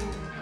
Amen.